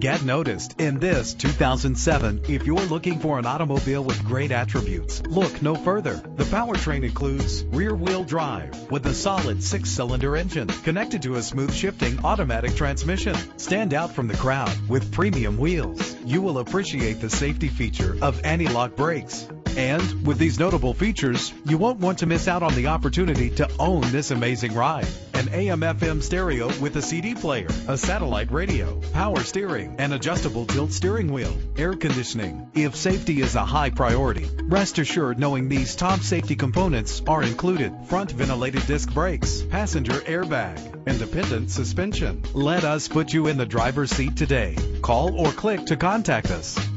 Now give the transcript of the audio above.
Get noticed in this 2007. If you're looking for an automobile with great attributes, look no further. The powertrain includes rear wheel drive with a solid six cylinder engine connected to a smooth shifting automatic transmission. Stand out from the crowd with premium wheels. You will appreciate the safety feature of anti-lock brakes. And with these notable features, you won't want to miss out on the opportunity to own this amazing ride. An AM FM stereo with a CD player, a satellite radio, power steering, an adjustable tilt steering wheel, air conditioning. If safety is a high priority, rest assured knowing these top safety components are included. Front ventilated disc brakes, passenger airbag, and independent suspension. Let us put you in the driver's seat today. Call or click to contact us.